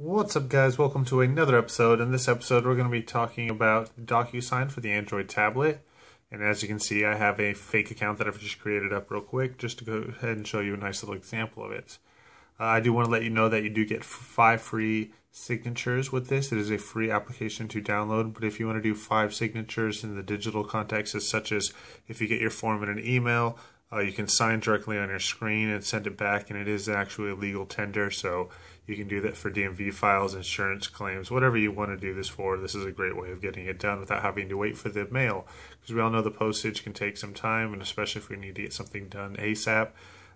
What's up guys, welcome to another episode. In this episode we're going to be talking about DocuSign for the Android tablet. And as you can see I have a fake account that I've just created up real quick just to go ahead and show you a nice little example of it. Uh, I do want to let you know that you do get five free signatures with this. It is a free application to download, but if you want to do five signatures in the digital context, such as if you get your form in an email, uh, you can sign directly on your screen and send it back, and it is actually a legal tender, so you can do that for DMV files, insurance claims, whatever you want to do this for. This is a great way of getting it done without having to wait for the mail, because we all know the postage can take some time, and especially if we need to get something done ASAP,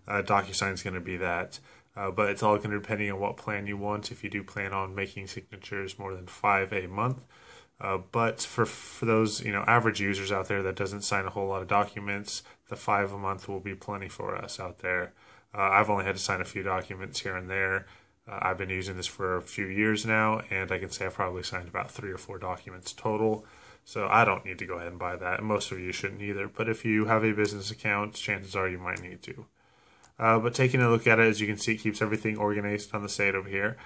uh, DocuSign is going to be that. Uh, but it's all going to depending on what plan you want. If you do plan on making signatures more than five a month, uh, but for for those you know average users out there that doesn't sign a whole lot of documents, the five a month will be plenty for us out there. Uh, I've only had to sign a few documents here and there. Uh, I've been using this for a few years now, and I can say I've probably signed about three or four documents total. So I don't need to go ahead and buy that. And Most of you shouldn't either. But if you have a business account, chances are you might need to. Uh, but taking a look at it, as you can see, it keeps everything organized on the side over here.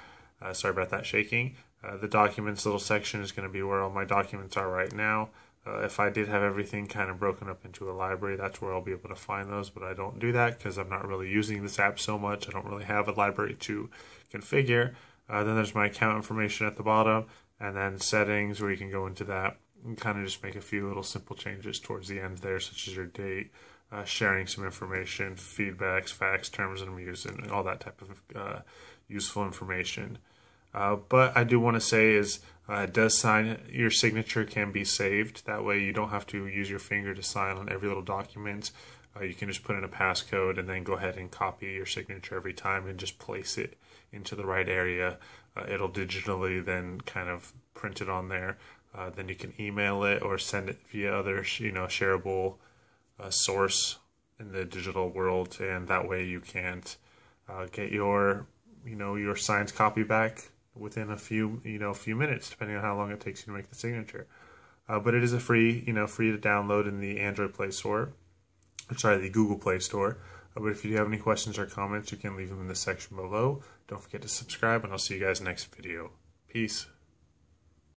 Uh, sorry about that shaking. Uh, the documents little section is going to be where all my documents are right now. Uh, if I did have everything kind of broken up into a library, that's where I'll be able to find those, but I don't do that because I'm not really using this app so much. I don't really have a library to configure. Uh, then there's my account information at the bottom, and then settings where you can go into that and kind of just make a few little simple changes towards the end there, such as your date, uh, sharing some information, feedbacks, facts, terms and use, and all that type of uh, useful information. Uh, but I do want to say is uh, DocuSign your signature can be saved. That way you don't have to use your finger to sign on every little document. Uh, you can just put in a passcode and then go ahead and copy your signature every time and just place it into the right area. Uh, it'll digitally then kind of print it on there. Uh, then you can email it or send it via other you know shareable uh, source in the digital world, and that way you can't get your you know your signed copy back within a few you know a few minutes, depending on how long it takes you to make the signature. Uh, but it is a free you know free to download in the Android Play Store. Sorry, the Google Play Store. Uh, but if you have any questions or comments, you can leave them in the section below. Don't forget to subscribe, and I'll see you guys next video. Peace.